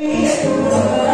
Praise the